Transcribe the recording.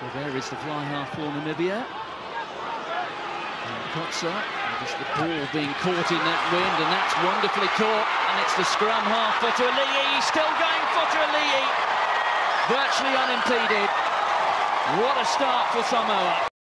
Well, there is the fly half for Namibia. And Kotzé, just the ball being caught in that wind, and that's wonderfully caught. And it's the scrum half Fotuali'i. He's still going Fotuali'i. Virtually unimpeded. What a start for Samoa.